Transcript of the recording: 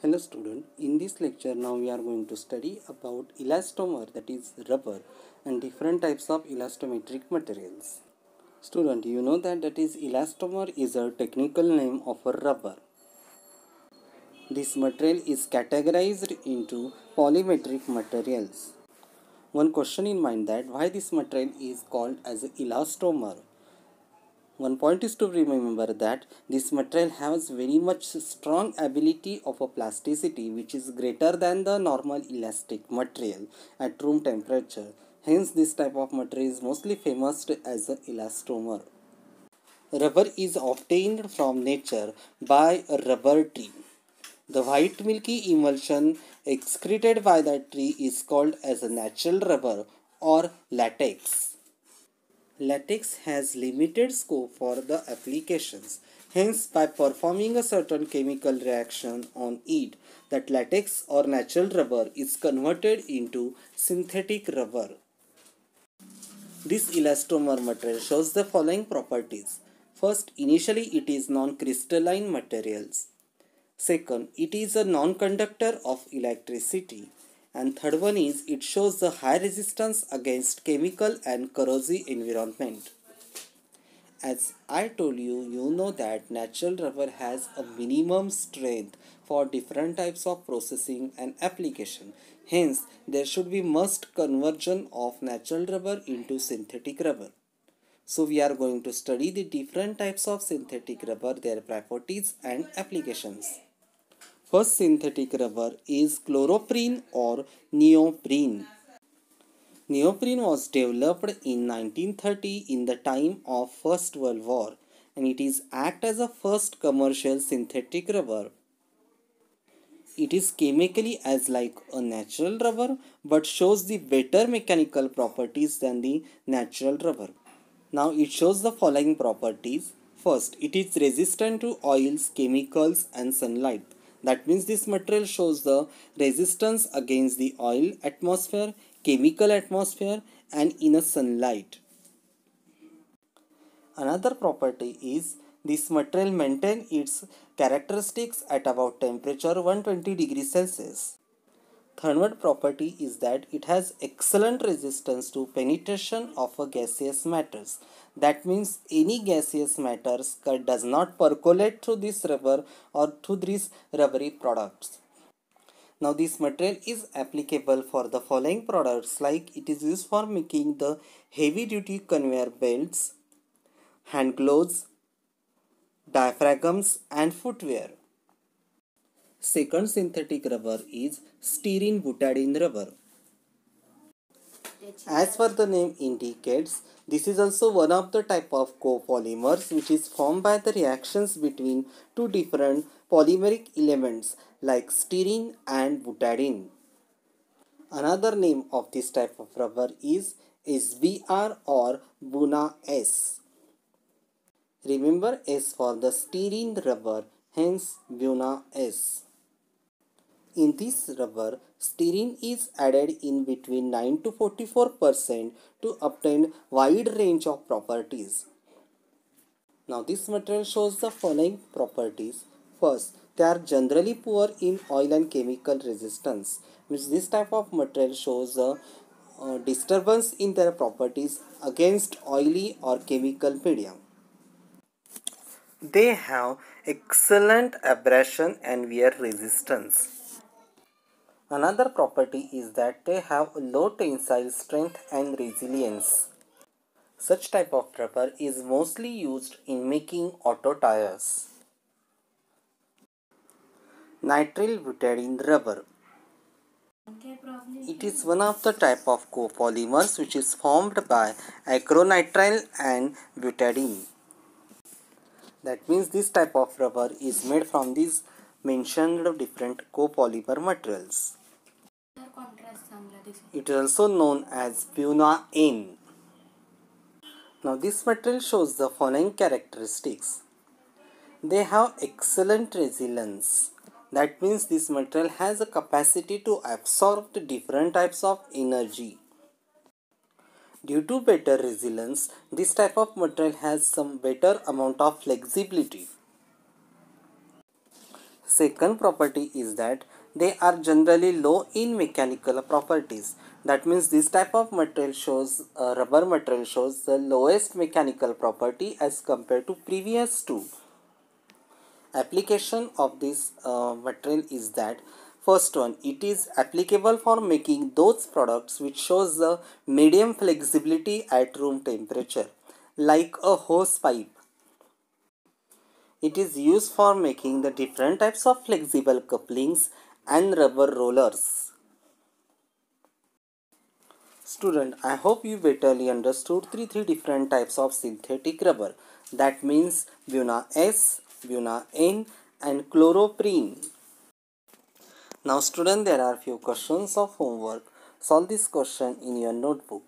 Hello student, in this lecture now we are going to study about elastomer that is rubber and different types of elastomeric materials. Student, you know that that is elastomer is a technical name of a rubber. This material is categorized into polymeric materials. One question in mind that why this material is called as elastomer one point is to remember that this material has very much strong ability of a plasticity which is greater than the normal elastic material at room temperature. Hence this type of material is mostly famous as an elastomer. Rubber is obtained from nature by a rubber tree. The white milky emulsion excreted by that tree is called as a natural rubber or latex latex has limited scope for the applications. Hence, by performing a certain chemical reaction on it, that latex or natural rubber is converted into synthetic rubber. This elastomer material shows the following properties. First, initially it is non-crystalline materials. Second, it is a non-conductor of electricity and third one is it shows the high resistance against chemical and corrosive environment as I told you, you know that natural rubber has a minimum strength for different types of processing and application. Hence, there should be must conversion of natural rubber into synthetic rubber. So, we are going to study the different types of synthetic rubber, their properties and applications. First synthetic rubber is chloroprene or neoprene. Neoprene was developed in 1930 in the time of First World War and it is act as a first commercial synthetic rubber. It is chemically as like a natural rubber but shows the better mechanical properties than the natural rubber. Now it shows the following properties. First, it is resistant to oils, chemicals and sunlight. That means this material shows the resistance against the oil atmosphere, chemical atmosphere and inner sunlight. Another property is this material maintain its characteristics at about temperature 120 degrees Celsius. Third property is that it has excellent resistance to penetration of a gaseous matters. That means any gaseous matters does not percolate through this rubber or through these rubbery products. Now this material is applicable for the following products like it is used for making the heavy duty conveyor belts, hand gloves, diaphragms and footwear. Second synthetic rubber is styrene butadiene rubber. As per the name indicates, this is also one of the type of copolymers which is formed by the reactions between two different polymeric elements like styrene and butadiene. Another name of this type of rubber is SBR or Buna S. Remember S for the styrene rubber, hence Buna S. In this rubber, styrene is added in between 9 to 44% to obtain wide range of properties. Now this material shows the following properties. First, they are generally poor in oil and chemical resistance. Which this type of material shows a uh, disturbance in their properties against oily or chemical medium. They have excellent abrasion and wear resistance. Another property is that they have low tensile strength and resilience. Such type of rubber is mostly used in making auto tires. Nitrile butadiene rubber. It is one of the type of copolymers which is formed by acrylonitrile and butadiene. That means this type of rubber is made from these mentioned different copolymer materials. It is also known as Buna N. Now this material shows the following characteristics. They have excellent resilience. That means this material has a capacity to absorb the different types of energy. Due to better resilience, this type of material has some better amount of flexibility. Second property is that they are generally low in mechanical properties. That means this type of material shows, uh, rubber material shows the lowest mechanical property as compared to previous two. Application of this uh, material is that first one it is applicable for making those products which shows the medium flexibility at room temperature like a hose pipe it is used for making the different types of flexible couplings and rubber rollers. Student, I hope you betterly understood three three different types of synthetic rubber. That means Buna S, Buna N and chloroprene. Now student, there are few questions of homework. Solve this question in your notebook.